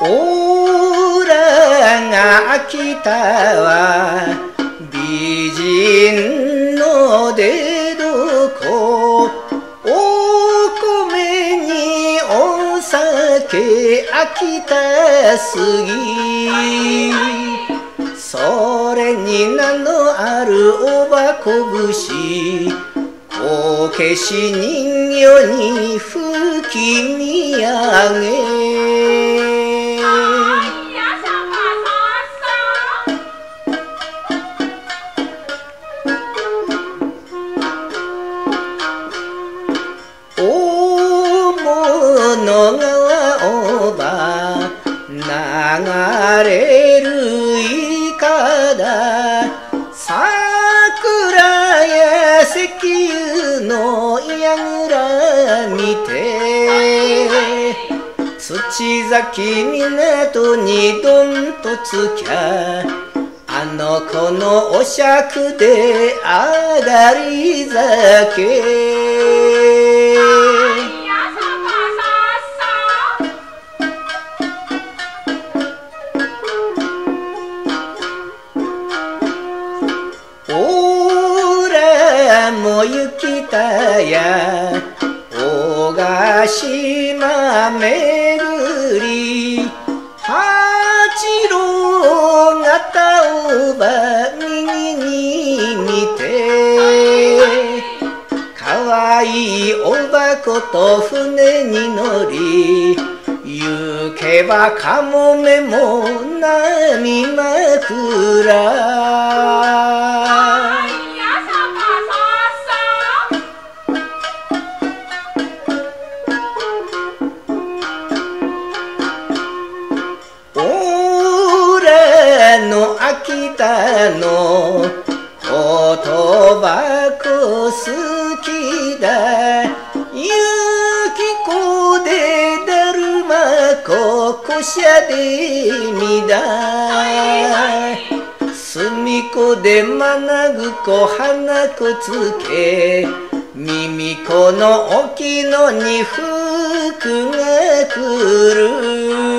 オーラが来たわ。美人の出どこお米にお酒飽きたすぎ。それに名のあるおばこぶしこけし人形に吹き見上げれるいかだ。桜や石油の櫓見て。土崎港にどんとつきゃ。あの子のお酌で上がり酒。も行きたや。大ヶ島巡り。八郎方をば右に見て。かわいいおばこと船に乗り。行けばかもめも波枕らの。言葉こ好きだ。ゆきこでだるまここしゃでみだ。すみこでまなぐこ花こつけ。耳この沖のに服が来る。